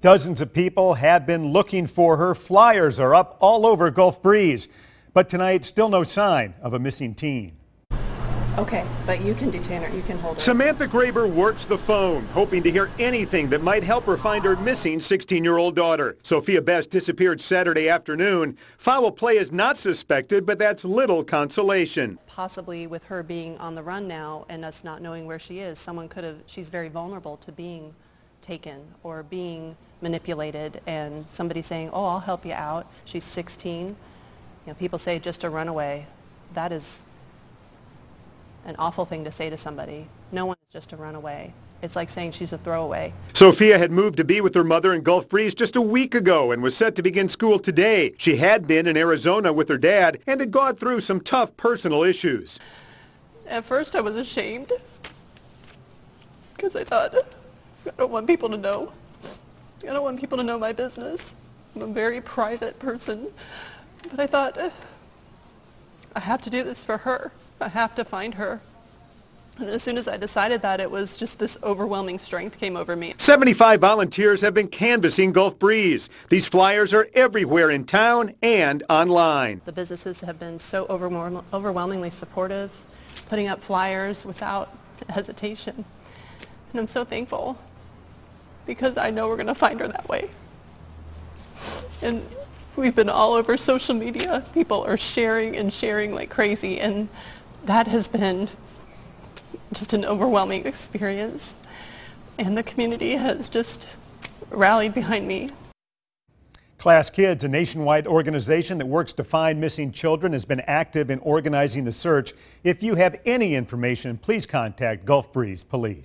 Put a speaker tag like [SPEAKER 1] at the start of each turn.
[SPEAKER 1] Dozens of people have been looking for her. Flyers are up all over Gulf Breeze. But tonight, still no sign of a missing teen.
[SPEAKER 2] Okay, but you can detain her. You can hold her.
[SPEAKER 1] Samantha Graber works the phone, hoping to hear anything that might help her find her missing 16-year-old daughter. Sophia Best disappeared Saturday afternoon. Foul play is not suspected, but that's little consolation.
[SPEAKER 2] Possibly with her being on the run now and us not knowing where she is, someone could have, she's very vulnerable to being taken or being manipulated and somebody saying, oh, I'll help you out. She's 16. You know, people say just a runaway. That is an awful thing to say to somebody. No one is just a runaway. It's like saying she's a throwaway.
[SPEAKER 1] Sophia had moved to be with her mother in Gulf Breeze just a week ago and was set to begin school today. She had been in Arizona with her dad and had gone through some tough personal issues.
[SPEAKER 2] At first I was ashamed because I thought, I don't want people to know. I don't want people to know my business. I'm a very private person. But I thought, I have to do this for her. I have to find her. And as soon as I decided that, it was just this overwhelming strength came over me.
[SPEAKER 1] 75 volunteers have been canvassing Gulf Breeze. These flyers are everywhere in town and online.
[SPEAKER 2] The businesses have been so overwhelmingly supportive, putting up flyers without hesitation. And I'm so thankful because I know we're going to find her that way. And we've been all over social media. People are sharing and sharing like crazy. And that has been just an overwhelming experience. And the community has just rallied behind me.
[SPEAKER 1] Klaas Kids, a nationwide organization that works to find missing children, has been active in organizing the search. If you have any information, please contact Gulf Breeze Police.